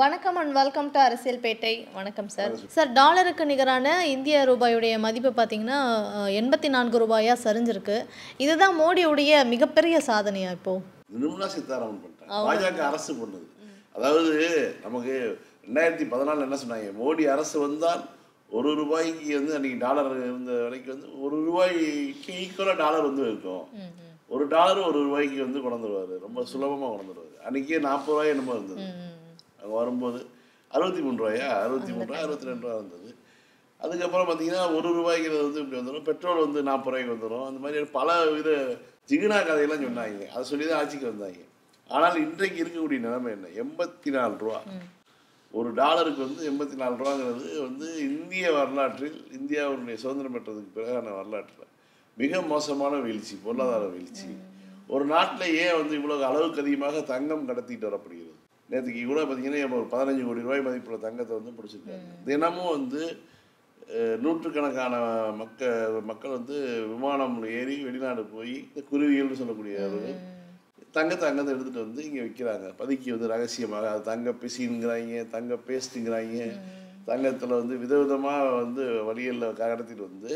வணக்கம் and welcome to அரசியல் பேட்டை வணக்கம். சார் சார் டாலருக்கு நிகரான இந்திய ரூபாயுடைய மதிப்பு பார்த்தீங்கன்னா எண்பத்தி நான்கு ரூபாயா சரிஞ்சிருக்கு. இதுதான் மோடியுடைய மிகப்பெரிய சாதனையா இப்போ? நிர்மலா சீதாராமன் பண்ணிட்டாங்க. பாஜக அரசு பண்ணுது. அதாவது நமக்கு ரெண்டாயிரத்தி பதினாலில் என்ன சொன்னாங்க? மோடி அரசு வந்தால் ஒரு ரூபாய்க்கு வந்து அன்னைக்கு டாலர் இருந்த விலைக்கு வந்து ஒரு ரூபாய்க்கு ஈக்குவலாக டாலர் வந்து இருக்கும் ஒரு டாலர் ஒரு ரூபாய்க்கு வந்து கொண்டுருவாரு ரொம்ப சுலபமாக கொண்டுருவாரு அன்னைக்கே நாற்பது ரூபாய் என்னமோ இருந்தது. அங்கே வரும்போது அறுபத்தி மூணு ரூபாயா அறுபத்தி மூணு ரூபாய் அறுபத்தி ரெண்டு ரூபா இருந்தது. அதுக்கப்புறம் பார்த்தீங்கன்னா ஒரு ரூபாய்க்கு வந்து இப்படி வந்துடும் பெட்ரோல் வந்து நாற்பது ரூபாய்க்கு வந்துடும் அந்த மாதிரி பல வித ஜிகினா கதையெல்லாம் சொன்னாங்க. அதை சொல்லி தான் ஆட்சிக்கு வந்தாங்க. ஆனால் இன்றைக்கு இருக்கக்கூடிய நிலைமை என்ன? எண்பத்தி நாலு ரூபா. ஒரு டாலருக்கு வந்து எண்பத்தி நாலு ரூபாங்கிறது வந்து இந்திய வரலாற்றில் இந்தியாவுடைய சுதந்திரம் பெற்றதுக்கு பிறகான வரலாற்றில் மிக மோசமான வீழ்ச்சி பொருளாதார வீழ்ச்சி. ஒரு நாட்டில் ஏன் வந்து இவ்வளோ அளவுக்கு அதிகமாக தங்கம் கடத்திட்டு வரப்படுகிறது. நேற்றுக்கு கூட பார்த்தீங்கன்னா ஒரு பதினஞ்சு கோடி ரூபாய் மதிப்புள்ள தங்கத்தை வந்து பிடிச்சிருக்காங்க. தினமும் வந்து நூற்றுக்கணக்கான மக்க மக்கள் வந்து விமானம் ஏறி வெளிநாடு போய் இந்த குருவிகள்னு சொல்லக்கூடியவர்கள் தங்கத்தை அங்கேருந்து எடுத்துகிட்டு வந்து இங்கே விற்கிறாங்க பதுக்கி வந்து ரகசியமாக அது தங்க பிசிங்கிறாங்க தங்க பேஸ்ட்டுங்கிறாங்க தங்கத்தில் வந்து விதவிதமாக வந்து வழிகளில் கடத்திட்டு வந்து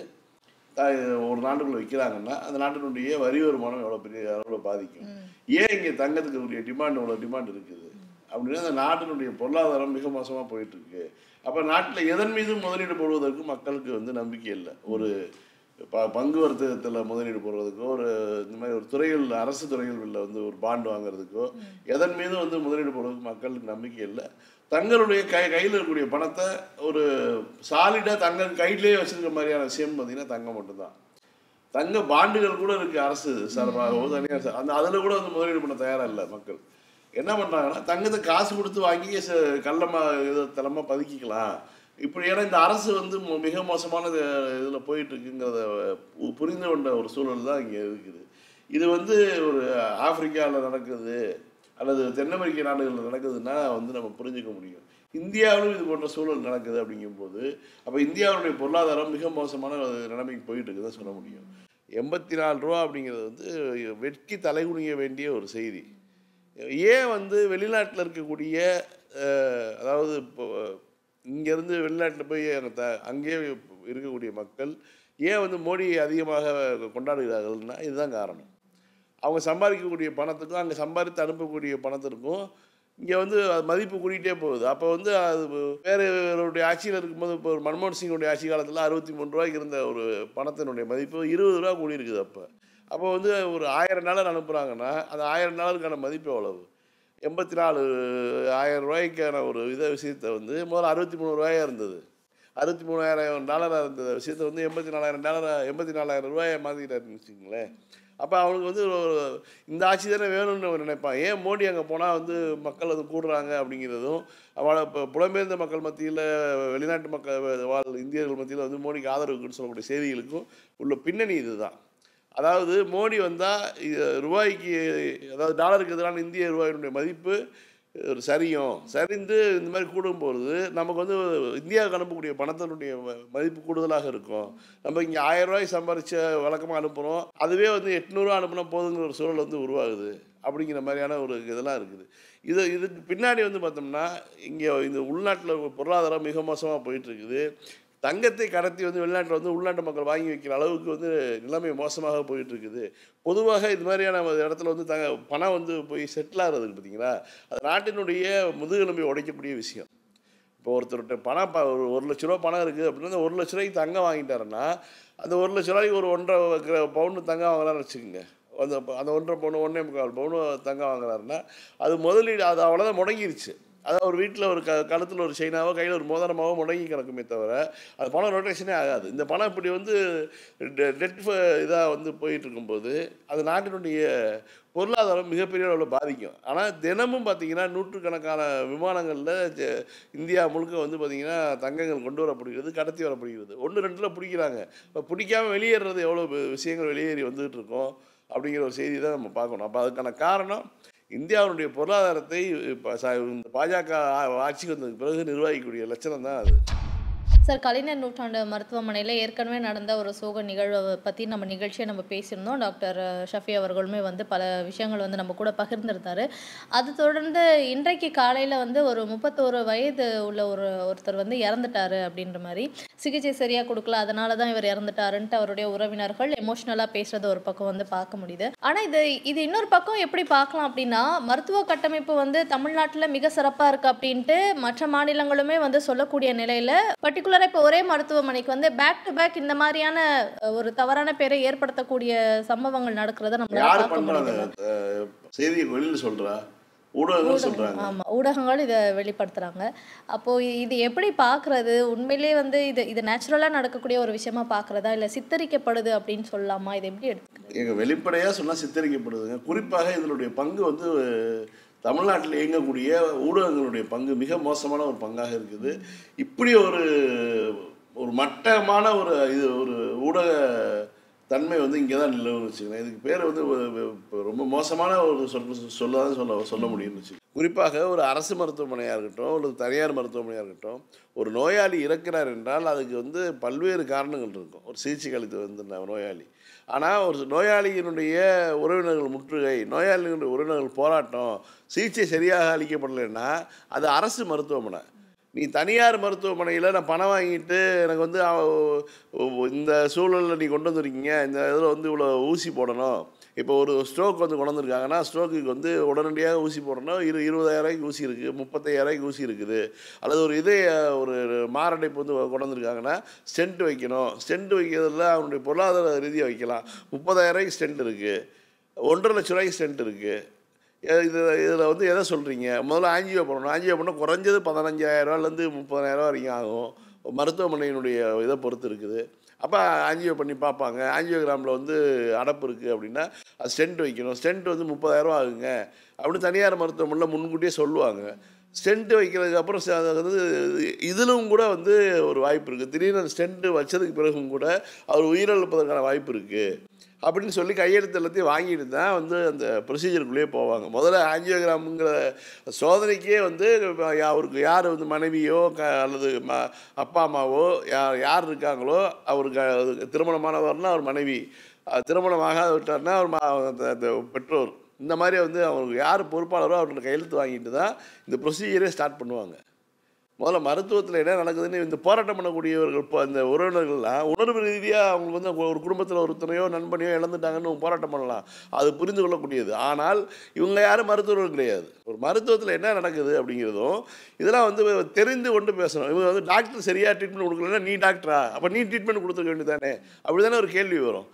ஒரு நாட்டுக்குள்ளே விற்கிறாங்கன்னா அந்த நாட்டினுடைய வரி வருமானம் எவ்வளோ பெரிய அளவில் பாதிக்கும். ஏன் இங்கே தங்கத்துக்கு உரிய டிமாண்ட் இவ்வளோ டிமாண்ட் இருக்குது? அப்படின்னா அந்த நாட்டினுடைய பொருளாதாரம் மிக மோசமாக போயிட்டு இருக்கு அப்போ நாட்டில் எதன் மீதும் முதலீடு போடுவதற்கு மக்களுக்கு வந்து நம்பிக்கை இல்லை. ஒரு ப பங்கு வர்த்தகத்தில் முதலீடு போடுறதுக்கோ ஒரு இந்த மாதிரி ஒரு துறைகள் அரசு துறைகளில் வந்து ஒரு பாண்டு வாங்குறதுக்கோ எதன் மீதும் வந்து முதலீடு போடுறதுக்கு மக்களுக்கு நம்பிக்கை இல்லை. தங்களுடைய கை கையில் இருக்கக்கூடிய பணத்தை ஒரு சாலிடாக தங்கள் கையிலே வச்சுருக்க மாதிரியான விஷயம் பார்த்தீங்கன்னா தங்கம் மட்டும்தான். தங்க பாண்டுகள் கூட இருக்குது அரசு சார்பாகவோ தனியார் அந்த அதில் கூட வந்து முதலீடு பண்ண தயாராக இல்லை மக்கள். என்ன பண்ணுறாங்கன்னா தங்கத்தை காசு கொடுத்து வாங்கி ச- கள்ளமா இது தளமாக பதுக்கிக்கலாம். இப்படி ஏன்னா இந்த அரசு வந்து மிக மோசமான இதில் போயிட்டு இருக்குங்கிறத பு- புரிந்து கொண்ட ஒரு சூழல் தான் இங்கே இருக்குது. இது வந்து ஒரு ஆப்பிரிக்காவில் நடக்குது அல்லது தென் அமெரிக்க நாடுகளில் நடக்குதுன்னா வந்து நம்ம புரிஞ்சுக்க முடியும். இந்தியாவிலும் இது போன்ற சூழல் நடக்குது அப்படிங்கும்போது அப்போ இந்தியாவுடைய பொருளாதாரம் மிக மோசமான நிலைமைக்கு போயிட்டு இருக்குதான் சொல்ல முடியும். எண்பத்தி நாலு ரூபா அப்படிங்கிறது வந்து வெட்கி தலைகுனிய வேண்டிய ஒரு செய்தி. ஏன் வந்து வெளிநாட்டில் இருக்கக்கூடிய அதாவது இப்போ இங்கேருந்து வெளிநாட்டில் போய் அங்கே த அங்கேயே இருக்கக்கூடிய மக்கள் ஏன் வந்து மோடியை அதிகமாக கொண்டாடுகிறார்கள்னா இதுதான் காரணம். அவங்க சம்பாதிக்கக்கூடிய பணத்துக்கும் அங்கே சம்பாதித்து அனுப்பக்கூடிய பணத்திற்கும் இங்கே வந்து அது மதிப்பு கூட்டிகிட்டே போகுது. அப்போ வந்து அது வேறுடைய ஆட்சியில் இருக்கும்போது இப்போ ஒரு மன்மோகன் சிங்குடைய ஆட்சி காலத்தில் அறுபத்தி மூணு ரூபாய்க்கு இருந்த ஒரு பணத்தினுடைய மதிப்பு இருபது ரூபா கூடியிருக்குது அப்போ. அப்போ வந்து ஒரு ஆயிரம் டாலர் அனுப்புகிறாங்கன்னா அந்த ஆயிரம் டாலருக்கான மதிப்பு எவ்வளவு? எண்பத்தி நாலு ஆயிரம் ரூபாய்க்கான ஒரு இதை விஷயத்தை வந்து முதல்ல அறுபத்தி மூணு ரூபாயாக இருந்தது. அறுபத்தி மூணாயிரம் டாலராக இருந்த விஷயத்தை வந்து எண்பத்தி நாலாயிரம் டாலராக எண்பத்தி நாலாயிரம் ரூபாயை மாற்றிக்கிட்டாருன்னு வச்சுங்களேன் அப்போ அவனுக்கு வந்து ஒரு இந்த ஆட்சி தானே வேணும்னு அவன் நினைப்பான். ஏன் மோடி அங்கே போனால் வந்து மக்கள் அது கூடுறாங்க அப்படிங்கிறதும் அவளை இப்போ புலம்பெயர்ந்த மக்கள் மத்தியில் வெளிநாட்டு மக்கள் வாழ் இந்தியர்கள் மத்தியில் வந்து மோடிக்கு ஆதரவுக்குன்னு சொல்லக்கூடிய செய்திகளுக்கும் உள்ள பின்னணி இதுதான். அதாவது மோடி வந்தால் ரூபாய்க்கு அதாவது டாலருக்கு எதிரான இந்திய ரூபாயினுடைய மதிப்பு ஒரு சரியும். சரிந்து இந்த மாதிரி கூடும்பொழுது நமக்கு வந்து இந்தியாவுக்கு அனுப்பக்கூடிய பணத்தினுடைய மதிப்பு கூடுதலாக இருக்கும். நம்ம இங்கே ஆயிரம் ரூபாய் சம்பாரிச்ச வழக்கமாக அனுப்புகிறோம் அதுவே வந்து எட்நூறுவா அனுப்புனா போதுங்கிற ஒரு சூழல் வந்து உருவாகுது. அப்படிங்கிற மாதிரியான ஒரு இதெல்லாம் இருக்குது. இது இதுக்கு பின்னாடி வந்து பார்த்தோம்னா இங்கே இந்த உள்நாட்டில் பொருளாதாரம் மிக மோசமாக போயிட்டுருக்குது தங்கத்தை கடத்தி வந்து வெளிநாட்டில் வந்து உள்நாட்டு மக்கள் வாங்கி வைக்கிற அளவுக்கு வந்து நிலைமை மோசமாக போயிட்டு இருக்குது பொதுவாக இது மாதிரியான இடத்துல வந்து தங்க பணம் வந்து போய் செட்டில் ஆகிறதுக்கு பார்த்தீங்களா? அது நாட்டினுடைய முதுகெலும்பை உடைக்கக்கூடிய விஷயம். இப்போ ஒருத்தர்கிட்ட பணம் ப- ஒரு ஒரு லட்ச ரூபா பணம் இருக்குது அப்படின்னா அந்த ஒரு லட்ச ரூபாய்க்கு தங்கம் வாங்கிட்டாருன்னா அந்த ஒரு லட்ச ரூபாய்க்கு ஒரு ஒன்றரை கிர- பவுன் தங்கம் வாங்கலாம்னு வச்சுக்கோங்க. அந்த அந்த ஒன்றரை பவுன் ஒன்றே முக்கால் பவுன் தங்கம் வாங்குறாருன்னா அது முதலீடு அது அவ்வளோதான் முடங்கிருச்சு. அதாவது ஒரு வீட்டில் ஒரு க கழுத்தில் ஒரு செயினாவோ கையில் ஒரு மோதிரமாவோ முடங்கி கிடக்குமே தவிர அது பணம் ரொட்டேஷனே ஆகாது. இந்த பணம் இப்படி வந்து டெட் இதாக வந்து போயிட்டு இருக்கும்போது அது நாட்டினுடைய பொருளாதாரம் மிகப்பெரிய அளவில் பாதிக்கும். ஆனால் தினமும் பார்த்தீங்கன்னா நூற்றுக்கணக்கான விமானங்களில் இந்தியா முழுக்க வந்து பார்த்திங்கன்னா தங்கங்கள் கொண்டு வரப்படுகிறது கடத்தி வரப்படுகிறது. ஒன்று ரெண்டில் பிடிக்கிறாங்க. இப்போ பிடிக்காமல் வெளியேறது எவ்வளோ விஷயங்கள் வெளியேறி வந்துகிட்டு இருக்கோம் அப்படிங்கிற ஒரு செய்தி தான் நம்ம பார்க்கணும். அப்போ அதுக்கான காரணம் இந்தியாவுடைய பொருளாதாரத்தை இந்த பாஜக ஆட்சிக்கு வந்ததுக்கு பிறகு நிர்வகிக்கக்கூடிய லட்சணம் தான் அது. சார் கலைஞர் நூற்றாண்டு மருத்துவமனையில் ஏற்கனவே நடந்த ஒரு சோக நிகழ்வை பற்றி நம்ம நிகழ்ச்சியை நம்ம பேசியிருந்தோம். டாக்டர் ஷஃபி அவர்களுமே வந்து பல விஷயங்கள் வந்து நம்ம கூட பகிர்ந்திருந்தாரு. அது தொடர்ந்து இன்றைக்கு காலையில் வந்து ஒரு முப்பத்தோரு வயது உள்ள ஒரு ஒருத்தர் வந்து இறந்துட்டாரு அப்படின்ற மாதிரி சிகிச்சை சரியாக கொடுக்கல. அதனால தான் இவர் இறந்துட்டாருன்ட்டு அவருடைய உறவினர்கள் எமோஷ்னலாக பேசுறது ஒரு பக்கம் வந்து பார்க்க முடியுது. ஆனால் இது இது இன்னொரு பக்கம் எப்படி பார்க்கலாம் அப்படின்னா மருத்துவ கட்டமைப்பு வந்து தமிழ்நாட்டில் மிக சிறப்பாக இருக்குது அப்படின்ட்டு மற்ற மாநிலங்களுமே வந்து சொல்லக்கூடிய நிலையில் பர்டிகுலராக இப்போ ஒரே மருத்துவமனைக்கு வந்து பேக் டு பேக் இந்த மாதிரியான ஒரு தவறான பேரை ஏற்படுத்தக்கூடிய சம்பவங்கள் நடக்கிறத நம்மளால யாரு பண்றாங்க செய்தியை வெளியில சொல்றா? ஊடகங்கள் ஊடகங்கள் இதை வெளிப்படுத்துறாங்க. அப்போ இ- இது எப்படி பார்க்கறது? உண்மையிலேயே வந்து இது இது நேச்சுரலா நடக்கக்கூடிய ஒரு விஷயமா பார்க்கறதா? இல்ல சித்தரிக்கப்படுது அப்படின்னு சொல்லலாமா? இது எப்படி எடுத்துக்கிறது எங்க வெளிப்படையா சொன்னா சித்தரிக்கப்படுதுங்க. குறிப்பாக இதனுடைய பங்கு வந்து தமிழ்நாட்டில் இயங்கக்கூடிய ஊடகங்களுடைய பங்கு மிக மோசமான ஒரு பங்காக இருக்குது. இப்படி ஒரு ஒரு மட்டமான ஒரு இது ஒரு ஊடக தன்மை வந்து இங்கே தான் நிலவுன்னு வச்சுக்கோங்க இதுக்கு பேர் வந்து ரொம்ப மோசமான ஒரு சொல் சொல்லதான் சொல்ல சொல்ல முடியும்னு குறிப்பாக ஒரு அரசு மருத்துவமனையாக இருக்கட்டும் ஒரு தனியார் மருத்துவமனையாக இருக்கட்டும் ஒரு நோயாளி இறக்கிறார் என்றால் அதுக்கு வந்து பல்வேறு காரணங்கள் இருக்கும். ஒரு சிகிச்சை அளித்து வந்த நோயாளி. ஆனால் ஒரு நோயாளியினுடைய உறவினர்கள் முற்றுகை நோயாளியினுடைய உறவினர்கள் போராட்டம் சிகிச்சை சரியாக அளிக்கப்படலைன்னா அது அரசு மருத்துவமனை. நீ தனியார் மருத்துவமனையில் நான் பணம் வாங்கிட்டு எனக்கு வந்து இந்த சூழலில் நீ கொண்டு வந்திருக்கீங்க இந்த இதில் வந்து இவ்வளோ ஊசி போடணும். இப்போ ஒரு ஸ்ட்ரோக் வந்து கொண்டு வந்திருக்காங்கன்னா ஸ்ட்ரோக்குக்கு வந்து உடனடியாக ஊசி போடணும். இரு இருபதாயிரரூவாய்க்கு ஊசி இருக்குது முப்பத்தையாயிரரூவாய்க்கு ஊசி இருக்குது. அல்லது ஒரு இதய ஒரு மாரடைப்பு வந்து கொண்டு வந்திருக்காங்கன்னா ஸ்டென்ட் வைக்கணும். ஸ்டென்ட் வைக்கிறதுல அவனுடைய பொருளாதார ரீதியாக வைக்கலாம். முப்பதாயிரரூவாய்க்கு ஸ்டென்ட் இருக்குது ஒன்றரை லட்ச ரூபாய்க்கு ஸ்டென்ட் இருக்குது இது இதில் வந்து எதை சொல்கிறீங்க? முதல்ல ஆஞ்சியோ பண்ணணும் ஆஞ்சியோ பண்ணால் குறைஞ்சது பதினஞ்சாயிரரூவாலேருந்து முப்பதாயிரரூவா வரைக்கும் ஆகும். மருத்துவமனையினுடைய இதை பொறுத்து இருக்குது. அப்போ ஆஞ்சியோ பண்ணி பார்ப்பாங்க. ஆஞ்சியோகிராமில் வந்து அடப்பு இருக்குது அப்படின்னா அது ஸ்டென்ட் வைக்கணும். ஸ்டென்ட் வந்து முப்பதாயிரரூவா ஆகுங்க. அப்படின்னு தனியார் மருத்துவமனையில் முன்கூட்டியே சொல்லுவாங்க. ஸ்டெண்ட்டு வைக்கிறதுக்கு அப்புறம் வந்து இதிலும் கூட வந்து ஒரு வாய்ப்பு இருக்குது திடீர்னு அந்த ஸ்டெண்ட்டு வச்சதுக்கு பிறகும் கூட அவர் உயிரிழப்பதற்கான வாய்ப்பு இருக்குது அப்படின்னு சொல்லி கையெழுத்து எல்லாத்தையும் வாங்கிட்டு தான் வந்து அந்த ப்ரொசீஜருக்குள்ளேயே போவாங்க. முதல்ல ஆஞ்சியோகிராமுங்கிற சோதனைக்கே வந்து அவருக்கு யார் வந்து மனைவியோ க அல்லது ம அப்பா அம்மாவோ யார் யார் இருக்காங்களோ அவருக்கு அது திருமணமானவர்னா அவர் மனைவி. அஹ் திருமணமாக விட்டார்னா அவர் அந்த பெற்றோர். இந்த மாதிரி வந்து அவங்களுக்கு யார் பொறுப்பாளரோ அவர்கிட்ட கையெழுத்து வாங்கிட்டு தான் இந்த ப்ரொசீஜரே ஸ்டார்ட் பண்ணுவாங்க. முதல்ல மருத்துவத்தில் என்ன நடக்குதுன்னு இந்த போராட்டம் பண்ணக்கூடியவர்கள் இப்போ அந்த உறவினர்கள்லாம் உணர்வு ரீதியாக அவங்க வந்து ஒரு குடும்பத்தில் ஒருத்தனையோ நண்பனையோ இழந்துட்டாங்கன்னு போராட்டம் பண்ணலாம். அது புரிந்து கொள்ளக்கூடியது. ஆனால் இவங்க யாரும் மருத்துவர்கள் கிடையாது. ஒரு மருத்துவத்தில் என்ன நடக்குது அப்படிங்கிறதும் இதெல்லாம் வந்து தெரிந்து கொண்டு பேசணும். இவங்க வந்து டாக்டர் சரியாக ட்ரீட்மெண்ட் கொடுக்கலன்னா நீ டாக்டரா அப்போ நீ ட்ரீட்மெண்ட் கொடுத்துருக்க வேண்டியதானே அப்படி தானே ஒரு கேள்வி வரும்.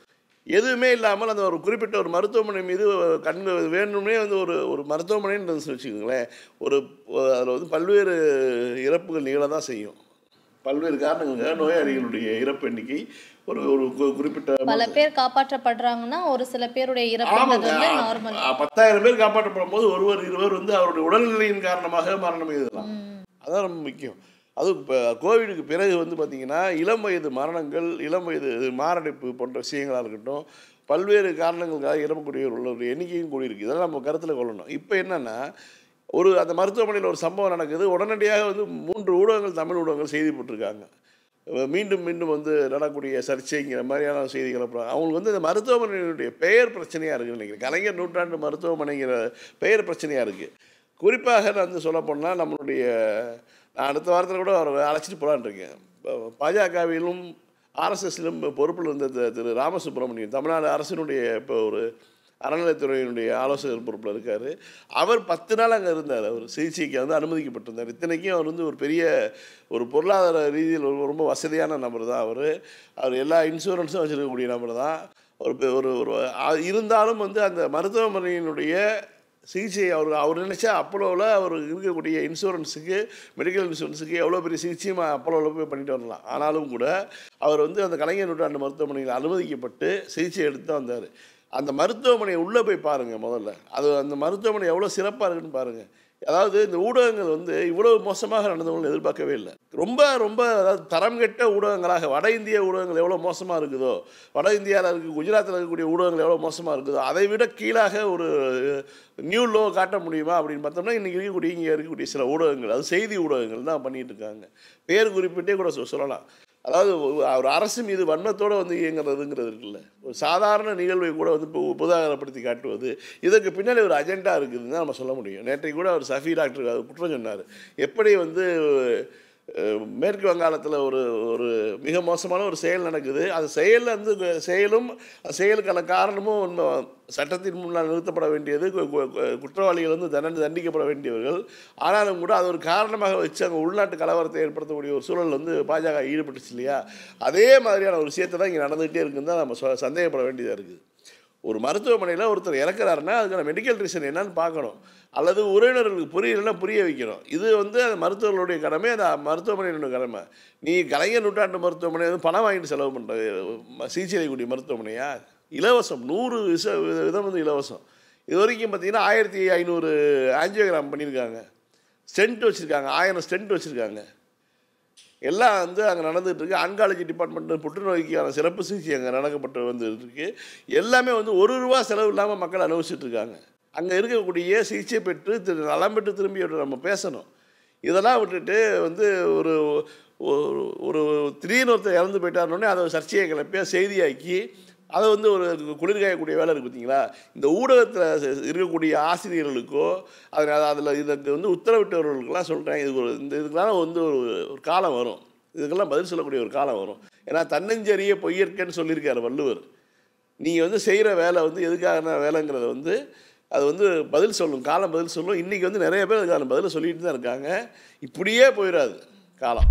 எதுவுமே இல்லாமல் அந்த ஒரு குறிப்பிட்ட ஒரு மருத்துவமனை மீது கண் வேணும்னே வந்து ஒரு ஒரு மருத்துவமனைன்னு வச்சுக்கோங்களேன். ஒரு அதில் வந்து பல்வேறு இறப்புகள் நிகழ தான் செய்யும். பல்வேறு காரணங்கள் நோயாளிகளுடைய இறப்பு எண்ணிக்கை ஒரு ஒரு குறிப்பிட்ட பல பேர் காப்பாற்றப்படுறாங்கன்னா ஒரு சில பேருடைய நார்மல் அ- பத்தாயிரம் பேர் காப்பாற்றப்படும் போது ஒருவர் இருவர் வந்து அவருடைய உடல்நிலையின் காரணமாக மரணம் எழுதலாம் அதான் ரொம்ப முக்கியம். அதுவும் இப்போ கோவிடுக்கு பிறகு வந்து பார்த்திங்கன்னா இளம் வயது மரணங்கள் இளம் வயது மாரடைப்பு போன்ற விஷயங்களாக இருக்கட்டும் பல்வேறு காரணங்களுக்காக இறப்பக்கூடியவர்களுடைய எண்ணிக்கையும் கூடியிருக்கு. இதெல்லாம் நம்ம கருத்தில் கொள்ளணும். இப்போ என்னென்னா ஒரு அந்த மருத்துவமனையில் ஒரு சம்பவம் நடக்குது. உடனடியாக வந்து மூன்று ஊடகங்கள் தமிழ் ஊடகங்கள் செய்தி போட்டிருக்காங்க. மீண்டும் மீண்டும் வந்து நடக்கூடிய சர்ச்சைங்கிற மாதிரியான செய்திகளை அப்புறம் அவங்களுக்கு வந்து இந்த மருத்துவமனையினுடைய பெயர் பிரச்சனையாக இருக்குது நினைக்கிறேன். கலைஞர் நூற்றாண்டு மருத்துவமனைங்கிற பெயர் பிரச்சனையாக இருக்குது குறிப்பாக நான் வந்து சொல்ல போனால் நம்மளுடைய அடுத்த வாரத்தில் கூட அவரை அழைச்சிட்டு போகலான்னு இருக்கேன். இப்போ பாஜகவிலும் ஆர்எஸ்எஸ்லும் பொறுப்பில் இருந்த திரு- திரு ராமசுப்ரமணியன் தமிழ்நாடு அரசினுடைய இப்போ ஒரு அறநிலைத்துறையினுடைய ஆலோசகர் பொறுப்பில் இருக்கார். அவர் பத்து நாள் அங்கே இருந்தார். அவர் சிகிச்சைக்கு வந்து அனுமதிக்கப்பட்டிருந்தார். இத்தனைக்கும் அவர் வந்து ஒரு பெரிய ஒரு பொருளாதார ரீதியில் ஒரு ரொம்ப வசதியான நபர் தான் அவர். அவர் எல்லா இன்சூரன்ஸும் வச்சுருக்கக்கூடிய நபர் தான். ஒரு ஒரு ஒரு இருந்தாலும் வந்து அந்த மருத்துவமனையினுடைய சிகிச்சை அவர் அவர் நினச்சா அப்போலோவில் அவர் இருக்கக்கூடிய இன்சூரன்ஸுக்கு மெடிக்கல் இன்சூரன்ஸுக்கு எவ்வளோ பெரிய சிகிச்சையும் அப்போலோவில் போய் பண்ணிட்டு வரலாம். ஆனாலும் கூட அவர் வந்து அந்த கலைஞர் நூற்றாண்டு மருத்துவமனையில் அனுமதிக்கப்பட்டு சிகிச்சை எடுத்து தான் வந்தார். அந்த மருத்துவமனை உள்ளே போய் பாருங்கள் முதல்ல. அது அந்த மருத்துவமனை எவ்வளோ சிறப்பாக இருக்குன்னு பாருங்கள் அதாவது இந்த ஊடகங்கள் வந்து இவ்வளவு மோசமாக நடந்தவங்க எதிர்பார்க்கவே இல்லை. ரொம்ப ரொம்ப அதாவது தரம் கெட்ட ஊடகங்களாக வட இந்திய ஊடகங்கள் எவ்வளோ மோசமாக இருக்குதோ வட இந்தியாவில் இருக்க குஜராத்தில் இருக்கக்கூடிய ஊடகங்கள் எவ்வளோ மோசமாக இருக்குதோ அதை விட கீழாக ஒரு நியூ லோ காட்ட முடியுமா அப்படின்னு பார்த்தோம்னா இன்றைக்கி இருக்கக்கூடிய இங்கே இருக்கக்கூடிய சில ஊடகங்கள் அது செய்தி ஊடகங்கள் தான் பண்ணிகிட்டு இருக்காங்க. பேர் குறிப்பிட்டே கூட சொல்லலாம். அதாவது ஒரு அரசு மீது வன்மத்தோடு வந்து இயங்குறதுங்கிறது இருக்குல்ல. ஒரு சாதாரண நிகழ்வை கூட வந்து இப்போ உபதாகரப்படுத்தி காட்டுவது இதற்கு பின்னாடி ஒரு அஜெண்டா இருக்குதுன்னு தான் நம்ம சொல்ல முடியும். நேற்றைக்கு கூட அவர் சஃபி டாக்டர் குற்றம் சொன்னார். எப்படி வந்து மேற்கு வங்காளத்தில் ஒரு ஒரு மிக மோசமான ஒரு செயல் நடக்குது. அது செயலில் வந்து செயலும் செயலுக்கான காரணமும் உண்மை. சட்டத்தின் முன்னால் நிறுத்தப்பட வேண்டியது குற்றவாளிகள் வந்து தண்டனை தண்டிக்கப்பட வேண்டியவர்கள். ஆனாலும் கூட அது ஒரு காரணமாக வச்சு அங்கே உள்நாட்டு கலவரத்தை ஏற்படுத்தக்கூடிய ஒரு சூழல் வந்து பாஜக ஈடுபட்டுச்சு இல்லையா? அதே மாதிரியான ஒரு விஷயத்தை தான் இங்கே நடந்துகிட்டே இருக்குன்னு தான் நம்ம சந்தேகப்பட வேண்டியதாக இருக்குது. ஒரு மருத்துவமனையில் ஒருத்தர் இறக்குறாருன்னா அதுக்கான மெடிக்கல் ரீசன் என்னன்னு பார்க்கணும். அல்லது உறவினர்களுக்கு புரியலைன்னா புரிய வைக்கணும். இது வந்து அந்த மருத்துவர்களுடைய கடமை அந்த மருத்துவமனையினுடைய கடமை. நீ கலைஞர் நூற்றாண்டு மருத்துவமனை வந்து பணம் வாங்கிட்டு செலவு பண்ணுறது சிகிச்சை அளிக்கக்கூடிய மருத்துவமனையா? இலவசம் நூறு விச விதம் வந்து இலவசம். இது வரைக்கும் பார்த்தீங்கன்னா ஆயிரத்தி ஐநூறு ஆஞ்சியோகிராம் பண்ணியிருக்காங்க. ஸ்டென்ட் வச்சுருக்காங்க ஆயிரம் ஸ்டென்ட் வச்சுருக்காங்க. எல்லாம் வந்து அங்கே நடந்துகிட்ருக்கு ஆன்காலஜி டிபார்ட்மெண்ட் புற்றுநோய்க்கான சிறப்பு சிகிச்சை அங்கே நடக்கப்பட்டு வந்துட்டு எல்லாமே வந்து ஒரு ரூபா செலவு இல்லாமல் மக்கள் அனுபவிச்சுட்டு இருக்காங்க. அங்கே இருக்கக்கூடிய சிகிச்சை பெற்று திரு நலம் பெற்று திரும்பி நம்ம பேசணும். இதெல்லாம் விட்டுட்டு வந்து ஒரு ஒரு ஒரு திடீர்னு ஒருத்தர் இறந்து போயிட்டாருனோடனே அதை சர்ச்சையை கிளப்பியாக செய்தியாக்கி அதை வந்து ஒரு குளிர்காயக்கூடிய வேலை இருக்குது பார்த்தீங்களா? இந்த ஊடகத்தில் இருக்கக்கூடிய ஆசிரியர்களுக்கோ அதில் அதில் இதுக்கு வந்து உத்தரவிட்டவர்களுக்கெல்லாம் சொல்கிறேன் இது ஒரு இந்த இதுக்கெல்லாம் வந்து ஒரு ஒரு காலம் வரும். இதுக்கெல்லாம் பதில் சொல்லக்கூடிய ஒரு காலம் வரும். ஏன்னா தன்னஞ்செறிய பொய்யற்கன்னு சொல்லியிருக்காரு வள்ளுவர். நீங்கள் வந்து செய்கிற வேலை வந்து எதுக்கான வேலைங்கிறத வந்து அது வந்து பதில் சொல்லும் காலம் பதில் சொல்லும். இன்றைக்கி வந்து நிறைய பேர் அதுக்கான பதில் சொல்லிட்டு தான் இருக்காங்க. இப்படியே போயிடாது காலம்.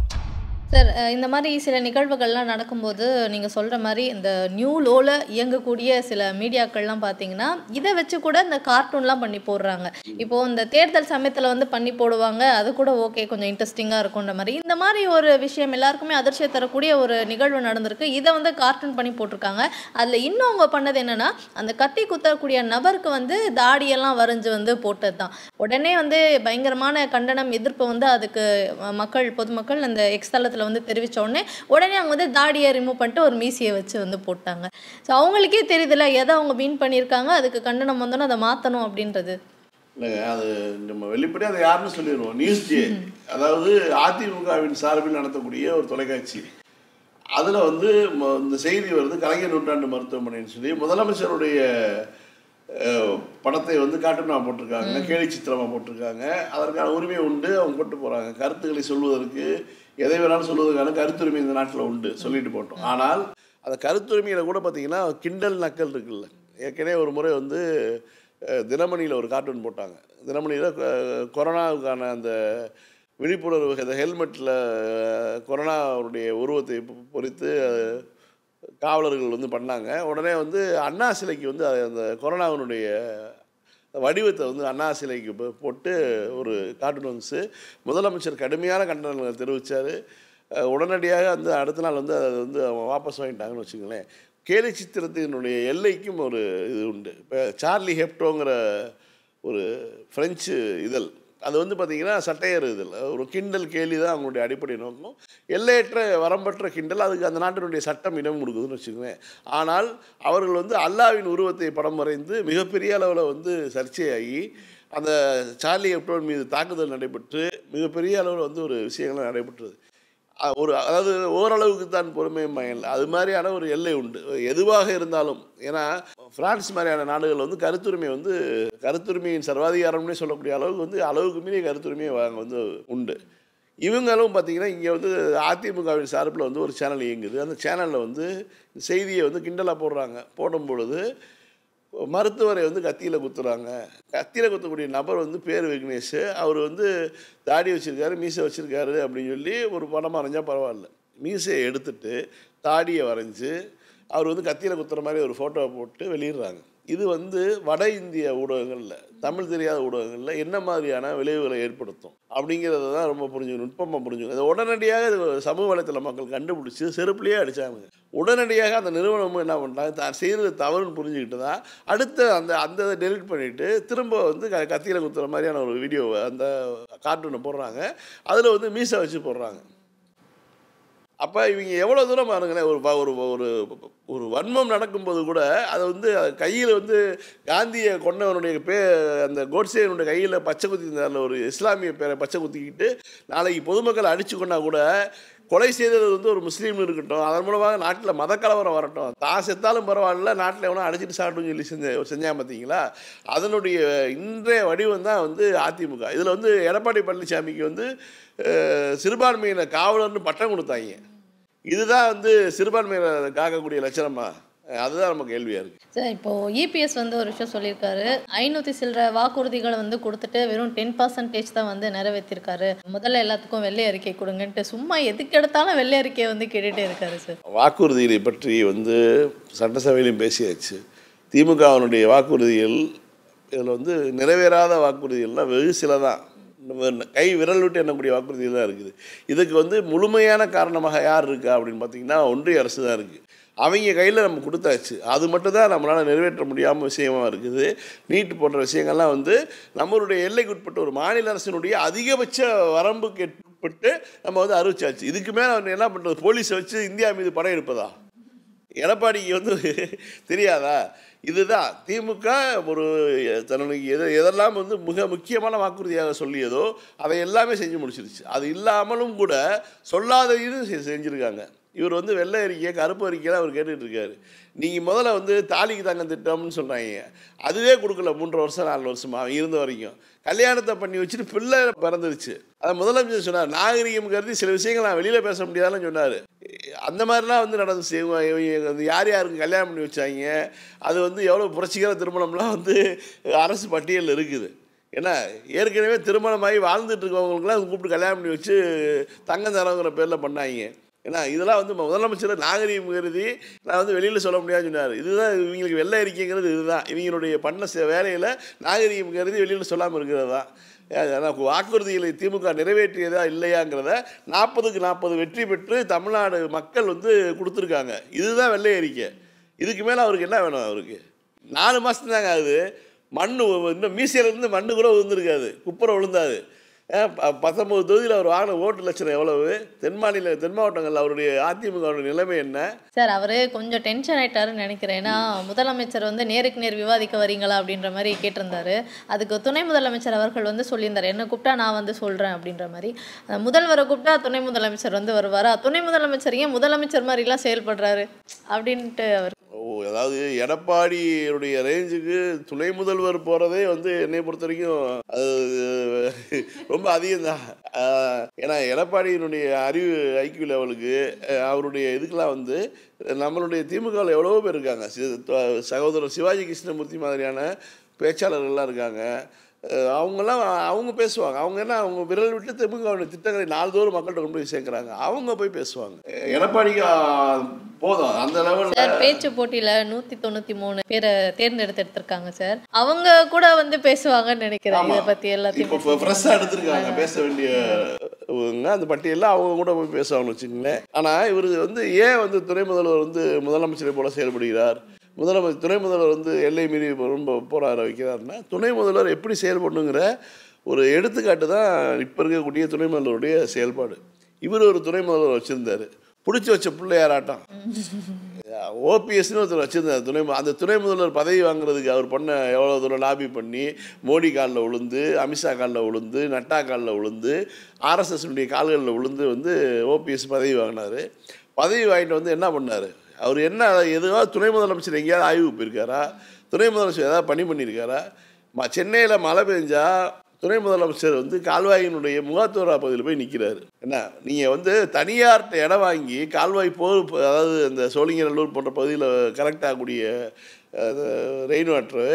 சார் இந்த மாதிரி சில நிகழ்வுகள்லாம் நடக்கும்போது நீங்கள் சொல்கிற மாதிரி இந்த நியூ லோவில் இயங்கக்கூடிய சில மீடியாக்கள்லாம் பார்த்தீங்கன்னா இதை வச்சு கூட இந்த கார்ட்டூன்லாம் பண்ணி போடுறாங்க. இப்போது இந்த தேர்தல் சமயத்தில் வந்து பண்ணி போடுவாங்க அது கூட ஓகே கொஞ்சம் இன்ட்ரெஸ்டிங்காக இருக்குன்ற மாதிரி. இந்த மாதிரி ஒரு விஷயம் எல்லாருக்குமே அதிர்ச்சியை தரக்கூடிய ஒரு நிகழ்வு நடந்திருக்கு. இதை வந்து கார்ட்டூன் பண்ணி போட்டிருக்காங்க. அதில் இன்னும் அவங்க பண்ணது என்னென்னா அந்த கத்தி குத்தக்கூடிய நபருக்கு வந்து தாடியெல்லாம் வரைஞ்சி வந்து போட்டது தான் உடனே வந்து பயங்கரமான கண்டனம் எதிர்ப்பு வந்து அதுக்கு மக்கள் பொதுமக்கள் அந்த எக்ஸ்தலத்தில் தளத்தில் வந்து தெரிவித்த உடனே உடனே அவங்க வந்து தாடியை ரிமூவ் பண்ணிட்டு ஒரு மீசியை வச்சு வந்து போட்டாங்க. ஸோ அவங்களுக்கே தெரியுதுல்ல எதை அவங்க மீன் பண்ணியிருக்காங்க அதுக்கு கண்டனம் வந்தோன்னா அதை மாற்றணும் அப்படின்றது. இல்லைங்க அது நம்ம வெளிப்படையாக அதை யாருன்னு சொல்லிடுவோம். நியூஸ் ஜே அதாவது அதிமுகவின் சார்பில் நடத்தக்கூடிய ஒரு தொலைக்காட்சி. அதில் வந்து இந்த செய்தி வருது கலைஞர் நூற்றாண்டு மருத்துவமனைன்னு சொல்லி. முதலமைச்சருடைய படத்தை வந்து கார்ட்டூனாக போட்டிருக்காங்க கேலி சித்திரமாக போட்டிருக்காங்க. அதற்கான உரிமை உண்டு அவங்க போட்டு போகிறாங்க கருத்துக்களை சொல்வதற்கு எதை வேணாலும் சொல்வதற்கான கருத்துரிமை இந்த நாட்டில் உண்டு சொல்லிட்டு போட்டோம். ஆனால் அந்த கருத்துரிமையில் கூட பார்த்தீங்கன்னா கிண்டல் நக்கல் இருக்குல்ல. ஏற்கனவே ஒரு முறை வந்து தினமணியில் ஒரு கார்ட்டூன் போட்டாங்க. தினமணியில் கொரோனாவுக்கான அந்த விழிப்புணர்வு இந்த ஹெல்மெட்டில் கொரோனாவுடைய உருவத்தை பொ- பொறித்து காவலர்கள் வந்து பண்ணாங்க. உடனே வந்து அண்ணா சிலைக்கு வந்து அந்த கொரோனாவினுடைய வடிவத்தை வந்து அண்ணா சிலைக்கு போட்டு ஒரு கார்ட்டூன் வந்துச்சு. முதலமைச்சர் கடுமையான கண்டனங்களை தெரிவித்தார் உடனடியாக வந்து அடுத்த நாள் வந்து அதை வந்து வாபஸ் வாங்கிட்டாங்கன்னு வச்சுங்களேன் கேலி சித்திரத்தினுடைய எல்லைக்கும் ஒரு இது உண்டு. இப்போ சார்லி ஹெப்டோங்கிற ஒரு ஃப்ரெஞ்சு இதழ். அது வந்து பார்த்திங்கன்னா சட்டையர் இதில். ஒரு கிண்டல் கேலி தான் அவங்களுடைய அடிப்படை நோக்கம். எல்லையற்ற வரம்பற்ற கிண்டல் அதுக்கு அந்த நாட்டினுடைய சட்டம் இடம் கொடுக்குதுன்னு வச்சுக்கோங்களேன். ஆனால் அவர்கள் வந்து அல்லாவின் உருவத்தை படம் வரைந்து மிகப்பெரிய அளவில் வந்து சர்ச்சையாகி அந்த சார்லி எப்டோன் மீது தாக்குதல் நடைபெற்று மிகப்பெரிய அளவில் வந்து ஒரு விஷயங்கள் நடைபெற்றது. ஒரு அதாவது ஓரளவுக்கு தான் பொறுமையும் பயன் அது மாதிரியான ஒரு எல்லை உண்டு. எதுவாக இருந்தாலும் ஏன்னா பிரான்ஸ் மாதிரியான நாடுகள் வந்து கருத்துரிமை வந்து கருத்துரிமையின் சர்வாதிகாரம்னே சொல்லக்கூடிய அளவுக்கு வந்து அளவுக்கு மீறிய கருத்துரிமையை வாங்க வந்து உண்டு. இவங்களும் பார்த்தீங்கன்னா இங்கே வந்து அதிமுகவின் சார்பில் வந்து ஒரு சேனல் இயங்குது. அந்த சேனலில் வந்து செய்தியை வந்து கிண்டலாக போடுறாங்க. போடும் பொழுது மருத்துவரை வந்து கத்தியில் குத்துறாங்க. கத்தியில் குத்தக்கூடிய நபர் வந்து பேர் விக்னேஷ். அவர் வந்து தாடி வச்சுருக்காரு மீசை வச்சுருக்காரு அப்படின்னு சொல்லி ஒரு படம் வரைஞ்சால் பரவாயில்ல. மீசையை எடுத்துட்டு தாடியை வரைஞ்சி அவர் வந்து கத்தியில் குத்துற மாதிரி ஒரு ஃபோட்டோவை போட்டு வெளியிடுறாங்க. இது வந்து வட இந்திய ஊடகங்களில் தமிழ் தெரியாத ஊடகங்களில் என்ன மாதிரியான விளைவுகளை ஏற்படுத்தும் அப்படிங்கிறத தான் ரொம்ப புரிஞ்சுக்கணும் நுட்பமாக புரிஞ்சுக்கணும். இதை உடனடியாக சமூக வலைத்தள மக்கள் கண்டுபிடிச்சி செருப்புலேயே அடித்தாங்க உடனடியாக அந்த நிறுவனமும் என்ன பண்ணுறாங்க தான் செய்கிறது தவறுன்னு புரிஞ்சுக்கிட்டு தான் அடுத்த அந்த அந்த டெலிட் பண்ணிவிட்டு திரும்ப வந்து க கத்தியில் குத்துற மாதிரியான ஒரு வீடியோவை அந்த கார்ட்டூனை போடுறாங்க. அதில் வந்து மீசை வச்சு போடுறாங்க. அப்போ இவங்க எவ்வளோ தூரம் பாருங்களேன் ஒரு ப- ஒரு ஒரு ஒரு வன்மம் நடக்கும்போது கூட அதை வந்து கையில் வந்து காந்தியை கொண்டவனுடைய பே அந்த கோட்சேனுடைய கையில் பச்சை குத்தி ஒரு இஸ்லாமிய பேரை பச்சை குத்திக்கிட்டு நாளைக்கு பொதுமக்களை அடிச்சு கொண்டா கூட கொலை செய்தது வந்து ஒரு முஸ்லீம் இருக்கட்டும் அதன் மூலமாக நாட்டில் மதக்கலவரம் வரட்டும். தான் செத்தாலும் பரவாயில்ல நாட்டில் எவனோ அடிச்சிட்டு சாப்பிட்டுன்னு சொல்லி செஞ்ச செஞ்சாங்க பார்த்தீங்களா அதனுடைய இன்றைய வடிவம் தான் வந்து அதிமுக. இதில் வந்து எடப்பாடி பழனிசாமிக்கு வந்து சிறுபான்மையின காவலர்னு பட்டம் கொடுத்தாங்க. இதுதான் வந்து சிறுபான்மையினர் காக்கக்கூடிய லட்சணமாக அதுதான் நம்ம கேள்வியாக இருக்குது சார் இப்போ இபிஎஸ் வந்து ஒரு விஷயம் சொல்லியிருக்காரு. ஐநூற்றி சில்லற வாக்குறுதிகளை வந்து கொடுத்துட்டு வெறும் டென் பர்சன்டேஜ் தான் வந்து நிறைவேற்றிருக்காரு முதல்ல எல்லாத்துக்கும் வெள்ளை அறிக்கை கொடுங்கன்ட்டு சும்மா எதுக்கு எடுத்தாலும் வெள்ளை அறிக்கையை வந்து கேட்டுட்டே இருக்காரு சார். வாக்குறுதிகளை பற்றி வந்து சட்டசபையிலும் பேசியாச்சு. திமுகவினுடைய வாக்குறுதிகள் இதில் வந்து நிறைவேறாத வாக்குறுதிகள்லாம் வெகு சில தான் நம்ம கை விரல் விட்டு எண்ணக்கூடிய வாக்குறுதிகள் தான் இருக்குது. இதுக்கு வந்து முழுமையான காரணமாக யார் இருக்கா அப்படின்னு பார்த்தீங்கன்னா ஒன்றிய அரசு தான் இருக்குது அவங்க கையில் நம்ம கொடுத்தாச்சு. அது மட்டும் தான் நம்மளால் நிறைவேற்ற முடியாமல் விஷயமா இருக்குது. நீட் போன்ற விஷயங்கள்லாம் வந்து நம்மளுடைய எல்லைக்குட்பட்ட ஒரு மாநில அரசினுடைய அதிகபட்ச வரம்புக்கு உட்பட்டு நம்ம வந்து அறிவிச்சாச்சு. இதுக்கு மேலே அவங்க என்ன பண்ணுறது போலீஸை வச்சு இந்தியா மீது படம் எடுப்பதா? எடப்பாடிக்கு வந்து தெரியாதா? இதுதான். திமுக ஒரு தன்னுடைய எது எதெல்லாம் வந்து மிக முக்கியமான வாக்குறுதியாக சொல்லியதோ அதை எல்லாமே செஞ்சு முடிச்சிருச்சு. அது இல்லாமலும் கூட சொல்லாதையும் செஞ்சுருக்காங்க. இவர் வந்து வெள்ளை அறிக்கை கருப்பு அறிக்கையெல்லாம் அவர் கேட்டுட்டு இருக்காரு நீங்கள் முதல்ல வந்து தாலிக்கு தங்கம் திட்டம்னு சொல்கிறாங்க அதுவே கொடுக்கல மூன்று வருஷம் நாலு வருஷமா இருந்த வரைக்கும். கல்யாணத்தை பண்ணி வச்சுட்டு பிள்ளை பிறந்துருச்சு. அதை முதலமைச்சர் சொன்னார். நாகரிகம் கருதி சில விஷயங்கள் நான் வெளியில் பேச முடியாதுன்னு சொன்னார். அந்த மாதிரிலாம் வந்து நடந்துச்சு இவங்க யார் யாருக்கு கல்யாணம் பண்ணி வச்சாங்க? அது வந்து எவ்வளோ புரட்சிகர திருமணம்லாம் வந்து அரசு பட்டியலில் இருக்குது. ஏன்னா ஏற்கனவே திருமணமாகி வாழ்ந்துட்டு இருக்கவங்களுக்குலாம் கூப்பிட்டு கல்யாணம் பண்ணி வச்சு தங்கம் தரங்கிற பேரில் பண்ணாங்க. ஏன்னா இதெல்லாம் வந்து முதலமைச்சர் நாகரீகம் கருதி நான் வந்து வெளியில் சொல்ல முடியாதுன்னு சொன்னார். இதுதான் இவங்களுக்கு வெள்ளை அறிக்கைங்கிறது இதுதான். இவங்களுடைய பண்ண வேலையில் நாகரீகம் கருதி வெளியில் சொல்லாமல் இருக்கிறது? தான் ஆனால் வாக்குறுதிகளை திமுக நிறைவேற்றியதா இல்லையாங்கிறத நாற்பதுக்கு நாற்பது வெற்றி பெற்று தமிழ்நாடு மக்கள் வந்து கொடுத்துருக்காங்க. இதுதான் வெள்ளை அறிக்கை. இதுக்கு மேலே அவருக்கு என்ன வேணும் அவருக்கு? நாலு மாதம் தாங்க ஆகுது. மண் இன்னும் மீசையிலேருந்து மண்ணு கூட விழுந்திருக்காது குப்புற விழுந்தாது பத்தொம்பது தொகுதியில் அவர் வாங்கின ஓட்டு லட்சணம் எவ்வளவு? தென் மாநில தென் மாவட்டங்களில் அவருடைய அதிமுக நிலைமை என்ன? சார் அவர் கொஞ்சம் டென்ஷன் ஆயிட்டாருன்னு நினைக்கிறேன். ஏன்னா முதலமைச்சர் வந்து நேருக்கு நேர் விவாதிக்க வரீங்களா அப்படின்ற மாதிரி கேட்டிருந்தாரு. அதுக்கு துணை முதலமைச்சர் அவர்கள் வந்து சொல்லியிருந்தார். என்ன கூப்பிட்டா நான் வந்து சொல்கிறேன் அப்படின்ற மாதிரி. முதல்வரை கூப்பிட்டா துணை முதலமைச்சர் வந்து வருவாரா? துணை முதலமைச்சர் ஏன் முதலமைச்சர் மாதிரிலாம் செயல்படுறாரு? அப்படின்ட்டு அவர் அதாவது எடப்பாடியுடைய ரேஞ்சுக்கு துணை முதல்வர் போகிறதே வந்து என்னை பொறுத்த வரைக்கும் அது ரொம்ப அதிகம்தான். ஏன்னா எடப்பாடியினுடைய அறிவு ஐக்கிய லெவலுக்கு அவருடைய இதுக்கெல்லாம் வந்து நம்மளுடைய திமுகவில் எவ்வளவோ பேர் இருக்காங்க. சகோதரர் சிவாஜி கிருஷ்ணமூர்த்தி மாதிரியான பேச்சாளர்கள்லாம் இருக்காங்க. அவங்கெல்லாம் அவங்க பேசுவாங்க. அவங்க என்ன அவங்க விரல் விட்டு திமுகவுடைய திட்டங்களை நாள்தோறும் மக்கள்கிட்ட கொண்டு போய் சேர்க்குறாங்க. அவங்க போய் பேசுவாங்க. எடப்பாடிக்கு போதும். அந்த லெவலில் சார் பேச்சு போட்டியில நூத்தி தொண்ணூத்தி மூணு பேரை தேர்ந்தெடுத்து எடுத்திருக்காங்க சார். அவங்க கூட வந்து பேசுவாங்கன்னு நினைக்கிறேன் இதை பத்தி எல்லாத்தையும் இப்போ ஃப்ரெஷ்ஷாக எடுத்திருக்காங்க பேச வேண்டிய அந்த பட்டியலில் அவங்க கூட போய் பேசுவாங்கன்னு வச்சுக்கங்களேன். ஆனால் இவர் வந்து ஏன் வந்து துணை முதல்வர் வந்து முதலமைச்சரை போல செயல்படுகிறார்? முதலமைச்சர் துணை முதல்வர் வந்து எல்லை மீறி ரொம்ப போராட வைக்கிறாருன்னா துணை முதல்வர் எப்படி செயல்படணுங்கிற ஒரு எடுத்துக்காட்டு தான் இப்போ இருக்கக்கூடிய துணை முதல்வருடைய செயல்பாடு. இவர் ஒரு துணை முதல்வர் வச்சுருந்தார். பிடிச்சி வச்ச பிள்ளையாராட்டம் ஓபிஎஸ்னு ஒருத்தர் வச்சுருந்தார். துணை அந்த துணை முதல்வர் பதவி வாங்குறதுக்கு அவர் பண்ண எவ்வளோ தூரம் லாபி பண்ணி மோடி காலில் விழுந்து அமித்ஷா காலில் விழுந்து நட்டா காலில் விழுந்து ஆர்எஸ்எஸ்னுடைய கால்களில் விழுந்து வந்து ஓபிஎஸ் பதவி வாங்கினார். பதவி வாங்கிட்டு வந்து என்ன பண்ணார்? அவர் என்ன எதுவாக துணை முதலமைச்சர் எங்கேயாவது ஆய்வு போயிருக்காரா? துணை முதலமைச்சர் ஏதாவது பணி பண்ணியிருக்காரா? ம சென்னையில் மழை பெஞ்சா துணை முதலமைச்சர் வந்து கால்வாயினுடைய முகாத்துவரா பகுதியில் போய் நிற்கிறாரு என்ன நீங்கள் வந்து தனியார்கிட்ட இடம் வாங்கி கால்வாய் போ அதாவது இந்த சோழிங்கநல்லூர் போன்ற பகுதியில் கரெக்ட் ஆகக்கூடிய ரெயின் வாட்டரு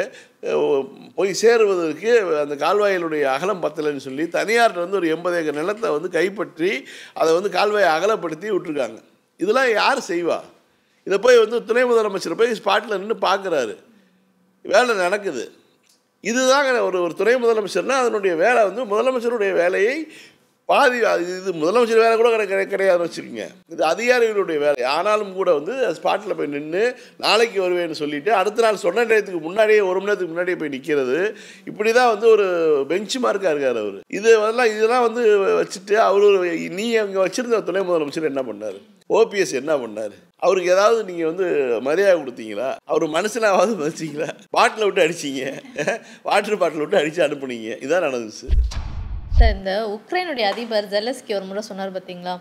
போய் சேருவதற்கு அந்த கால்வாயிலுடைய அகலம் பத்தலைன்னு சொல்லி தனியார்கிட்ட வந்து ஒரு எண்பது ஏக்கர் நிலத்தை வந்து கைப்பற்றி அதை வந்து கால்வாயை அகலப்படுத்தி விட்டுருக்காங்க. இதெல்லாம் யார் செய்வா? இதை போய் வந்து துணை முதலமைச்சர் போய் ஸ்பாட்டில் நின்று பார்க்குறாரு வேலை நடக்குது. இதுதாங்க ஒரு ஒரு துணை முதலமைச்சர்னா அதனுடைய வேலை வந்து முதலமைச்சருடைய வேலையை பாதி இது முதலமைச்சர் வேலை கூட கிடை- கிடை- கிடையாதுன்னு வச்சுக்கோங்க. இது அதிகாரிகளுடைய வேலை. ஆனாலும் கூட வந்து ஸ்பாட்டில் போய் நின்று நாளைக்கு வருவேன்னு சொல்லிட்டு அடுத்த நாள் சொன்ன நேரத்துக்கு முன்னாடியே ஒரு மணி நேரத்துக்கு முன்னாடியே போய் நிற்கிறது இப்படி தான் வந்து ஒரு பெஞ்ச் மார்க்காக இருக்கார் அவர். இது அதெல்லாம் இதெல்லாம் வந்து வச்சுட்டு அவர் நீ அங்கே வச்சுருந்த துணை முதலமைச்சர் என்ன பண்ணார்? ஓபிஎஸ் என்ன பண்ணார்? அவருக்கு ஏதாவது நீங்கள் வந்து மரியாதை கொடுத்தீங்களா? அவர் மனுஷனாவது மதிச்சிங்களா? பாட்டில் விட்டு அடிச்சீங்க. வாட்டர் பாட்டில் விட்டு அடித்து அனுப்புனீங்க. இதான் நடந்துச்சு. சார் இந்த உக்ரைனுடைய அதிபர் ஜெலஸ்கி ஒரு முறை சொன்னார் பார்த்தீங்களா?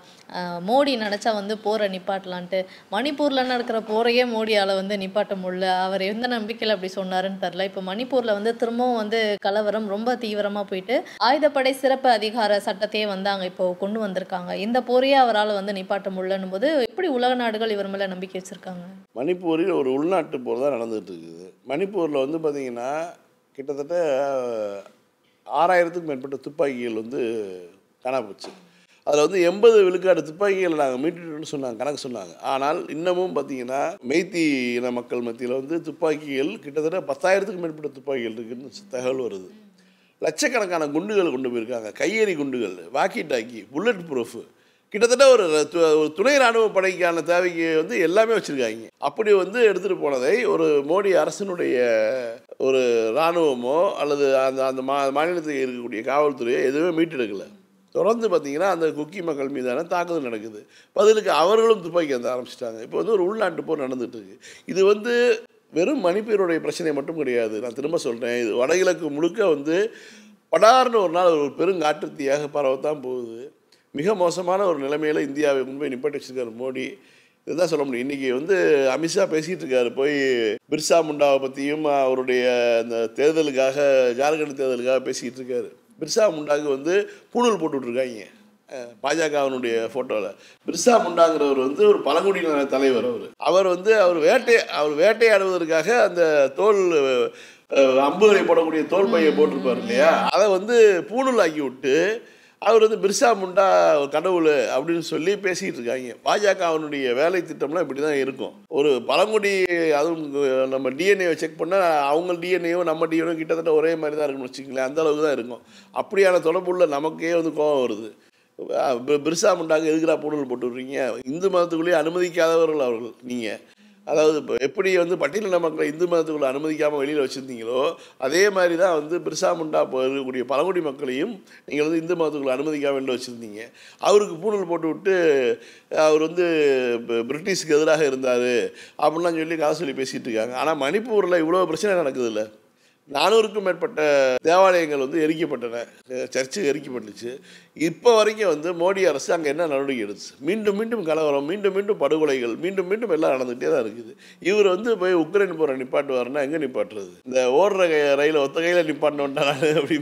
மோடி நினச்சா வந்து போரை நிப்பாட்டலான்ட்டு. மணிப்பூரில் நடக்கிற போரையே மோடியால் வந்து நிப்பாட்ட முடியல. அவர் எந்த நம்பிக்கையில் அப்படி சொன்னாருன்னு தெரில இப்போ மணிப்பூரில் வந்து திரும்பவும் வந்து கலவரம் ரொம்ப தீவிரமாக போயிட்டு ஆயுதப்படை சிறப்பு அதிகார சட்டத்தையே வந்து அங்கே இப்போ கொண்டு வந்திருக்காங்க. இந்த போரையே அவரால் வந்து நிப்பாட்ட முடியலன்னும் போது எப்படி உலக நாடுகள் இவர் மேலே நம்பிக்கை வச்சுருக்காங்க? மணிப்பூரில் ஒரு உள்நாட்டு போர் தான் நடந்துகிட்டு இருக்குது. மணிப்பூரில் வந்து பார்த்திங்கன்னா கிட்டத்தட்ட ஆறாயிரத்துக்கும் மேற்பட்ட துப்பாக்கிகள் வந்து காணா போச்சு. அதில் வந்து எண்பது விழுக்காடு துப்பாக்கிகளை நாங்கள் மீட்டுட்டோம்னு சொன்னாங்க கணக்கு சொன்னாங்க. ஆனால் இன்னமும் பார்த்தீங்கன்னா மெய்த்தி இன மக்கள் மத்தியில் வந்து துப்பாக்கிகள் கிட்டத்தட்ட பத்தாயிரத்துக்கும் மேற்பட்ட துப்பாக்கிகள் இருக்குதுன்னு தகவல் வருது. லட்சக்கணக்கான குண்டுகள் கொண்டு போயிருக்காங்க. கையெறி குண்டுகள் வாக்கி டாக்கி புல்லட் ப்ரூஃப் கிட்டத்தட்ட ஒரு து- ஒரு துணை ராணுவ படைக்கான தேவைக்கு வந்து எல்லாமே வச்சுருக்காங்க. அப்படி வந்து எடுத்துகிட்டு போனதை ஒரு மோடி அரசினுடைய ஒரு இராணுவமோ அல்லது அந்த அந்த மா மாநிலத்தில் இருக்கக்கூடிய காவல்துறையோ எதுவுமே மீட்டெடுக்கலை. தொடர்ந்து பார்த்தீங்கன்னா அந்த குக்கி மக்கள் மீதான தாக்குதல் நடக்குது. பதிலுக்கு அவர்களும் துப்பாக்கி வந்து ஆரம்பிச்சிட்டாங்க. இப்போ வந்து ஒரு உள்நாட்டு போர் நடந்துட்டு இது வந்து வெறும் மணிப்பூருடைய பிரச்சனை மட்டும் கிடையாது. நான் திரும்ப சொல்கிறேன் இது வடகிழக்கு முழுக்க வந்து படார்னு ஒரு நாள் ஒரு பெருங்காற்றுத்தியாக பரவத்தான் போகுது. மிக மோசமான ஒரு நிலைமையில் இந்தியாவை முன்பே நிப்பாட்டி வச்சிருக்காரு மோடி. இதுதான் சொல்ல முடியும். இன்றைக்கி வந்து அமித்ஷா பேசிகிட்டு இருக்காரு. போய் பிர்சா முண்டாவை பற்றியும் அவருடைய அந்த தேர்தலுக்காக ஜார்க்கண்ட் தேர்தலுக்காக பேசிக்கிட்டு இருக்காரு. பிர்சா முண்டாவுக்கு வந்து பூணூல் போட்டு விட்ருக்காங்க பாஜகவினுடைய ஃபோட்டோவில் பிர்சா முண்டாங்கிறவர் வந்து ஒரு பழங்குடியின தலைவர் அவர். அவர் வந்து அவர் வேட்டை அவர் வேட்டையாடுவதற்காக அந்த தோல் அம்புகளை போடக்கூடிய தோல் பையை போட்டிருப்பார் இல்லையா? அதை வந்து பூணூல் ஆக்கி விட்டு அவர் வந்து பிர்சா முண்டா கடவுள் அப்படின்னு சொல்லி பேசிகிட்டு இருக்காங்க. பாஜக அவனுடைய வேலை திட்டம்லாம் இப்படி தான் இருக்கும். ஒரு பழங்குடி அதுவும் நம்ம டிஎன்ஏவை செக் பண்ணால் அவங்க டிஎன்ஏவும் நம்ம டிஎன்ஏவும் கிட்டத்தட்ட ஒரே மாதிரி தான் இருக்கும்னு வச்சுக்கங்களேன். அந்த அளவுக்கு தான் இருக்கும். அப்படியான தொடர்புள்ள நமக்கே வந்து கோபம் வருது. பிர்சா முண்டாங்க எதுக்குறா பூடல் போட்டு விட்றீங்க? இந்து மதத்துக்குள்ளேயே அனுமதிக்காதவர்கள் அவர்கள் நீங்கள் அதாவது இப்போ எப்படி வந்து பட்டியலின மக்களை இந்து மதத்துக்குள்ளே அனுமதிக்காமல் வெளியில் வச்சுருந்தீங்களோ அதே மாதிரி தான் வந்து பிர்சா முண்டா இருக்கக்கூடிய பழங்குடி மக்களையும் நீங்கள் வந்து இந்து மதத்துக்குள்ளே அனுமதிக்காமல் வெளியில் வச்சுருந்தீங்க. அவருக்கு பூணல் போட்டு விட்டு அவர் வந்து பிரிட்டிஷ்க்கு எதிராக இருந்தார் அப்படின்லாம் சொல்லி காசு சொல்லி பேசிகிட்டு இருக்காங்க. ஆனால் மணிப்பூரில் இவ்வளோ பிரச்சனை நடக்குது இல்லை நானூறுக்கும் மேற்பட்ட தேவாலயங்கள் வந்து எரிக்கப்பட்டன. சர்ச்சு எரிக்கப்பட்டுச்சு. இப்போ வரைக்கும் வந்து மோடி அரசு அங்கே என்ன நடவடிக்கை எடுத்துச்சு மீண்டும் மீண்டும் கலவரம் மீண்டும் மீண்டும் படுகொலைகள் மீண்டும் மீண்டும் எல்லாம் நடந்துகிட்டே தான் இருக்குது. இவர் வந்து போய் உக்ரைன் போகிற நிப்பாட்டுவாருன்னா எங்கே நிப்பாட்டுறது? இந்த ஓடுற ரயில ஒத்த கையில் நிப்பாட்டினோண்டா அப்படி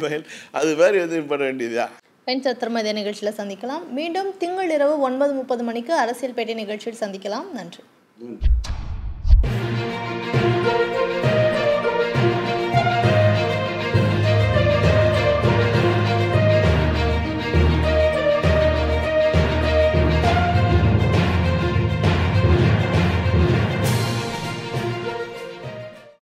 அது மாதிரி வந்து நிப்பாட்ட வேண்டியதா பெண் சத்திரம் இதே நிகழ்ச்சியில் சந்திக்கலாம். மீண்டும் திங்கள் இரவு ஒன்பது முப்பது மணிக்கு அரசியல் பேட்டை நிகழ்ச்சியில் சந்திக்கலாம். நன்றி.